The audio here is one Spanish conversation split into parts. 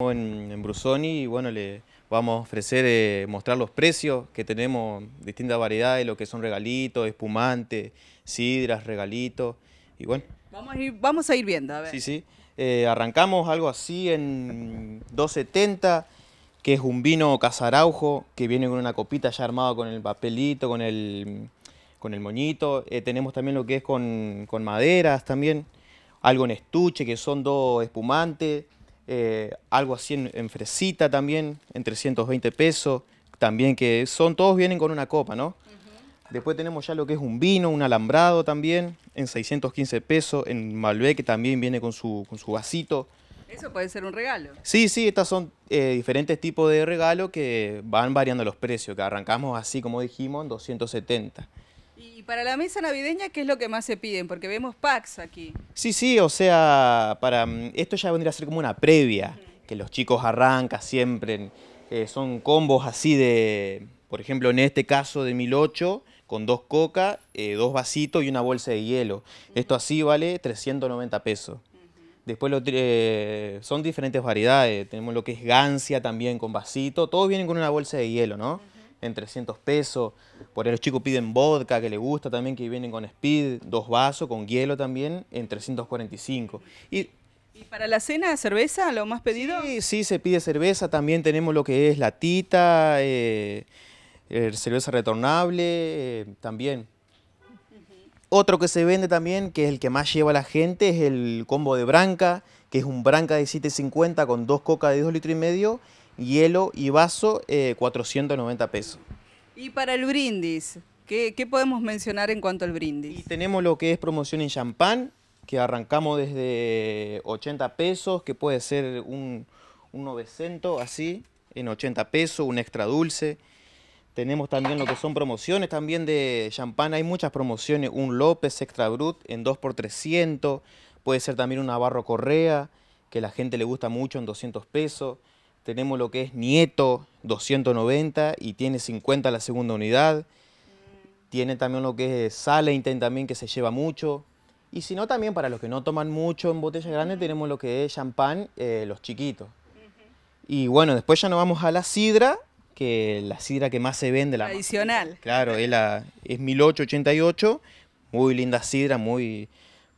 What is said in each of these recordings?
En, en Brusoni y bueno, le vamos a ofrecer, eh, mostrar los precios que tenemos, distintas variedades, lo que son regalitos, espumantes, sidras, regalitos y bueno. Vamos a ir, vamos a ir viendo, a ver. Sí, sí. Eh, arrancamos algo así en 270, que es un vino casaraujo, que viene con una copita ya armada con el papelito, con el, con el moñito. Eh, tenemos también lo que es con, con maderas también, algo en estuche, que son dos espumantes. Eh, algo así en, fresita también, en 320 pesos, también que son, todos vienen con una copa, ¿no? Después tenemos ya lo que es un vino, un alambrado también, en 615 pesos, en Malbec que también viene con su, con su vasito. Eso puede ser un regalo. Sí, sí, estas son eh, diferentes tipos de regalo que van variando los precios, que arrancamos así como dijimos en 270. Y para la mesa navideña, ¿qué es lo que más se piden? Porque vemos packs aquí. Sí, sí, o sea, para mm, esto ya vendría a ser como una previa, que los chicos arrancan siempre, eh, son combos así de, por ejemplo, en este caso de 1008, con dos coca, eh, dos vasitos y una bolsa de hielo. Esto así vale 390 pesos. Después lo, eh, son diferentes variedades, tenemos lo que es gancia también con vasito, todos vienen con una bolsa de hielo, ¿no? En 300 pesos. Por ahí los chicos piden vodka, que les gusta también, que vienen con speed, dos vasos, con hielo también, en 345. Y, ¿Y para la cena, cerveza, lo más pedido? Sí, sí, se pide cerveza. También tenemos lo que es latita, eh, eh, cerveza retornable, eh, también. Otro que se vende también, que es el que más lleva la gente, es el combo de branca, que es un branca de 750 con dos coca de 2 litros y medio hielo y vaso, 490 eh, pesos. Y para el brindis, ¿qué, podemos mencionar en cuanto al brindis? Y tenemos lo que es promoción en champán, que arrancamos desde 80 pesos, que puede ser un, un 900 así, en 80 pesos, un extra dulce. Tenemos también lo que son promociones también de champán, hay muchas promociones, un López Extra Brut en 2 por 300 puede ser también un Navarro Correa, que a la gente le gusta mucho en 200 pesos tenemos lo que es Nieto 290 y tiene 50 la segunda unidad. Tiene también lo que es Saleinten también que se lleva mucho. Y si no, también para los que no toman mucho en botella grande, tenemos lo que es champán, eh, los chiquitos. Y bueno, después ya nos vamos a la sidra, que la sidra que más se vende. La Tradicional. claro, es, la, es 1888, muy linda sidra, muy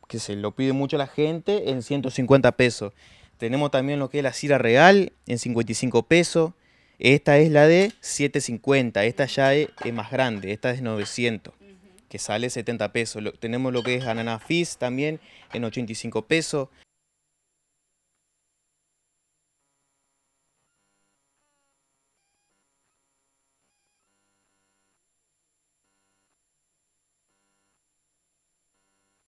que se lo pide mucho la gente, en 150 pesos. Tenemos también lo que es la Cira Real en 55 pesos. Esta es la de 750, esta ya es, más grande, esta es 900, que sale 70 pesos. tenemos lo que es Ananá Fizz también en 85 pesos.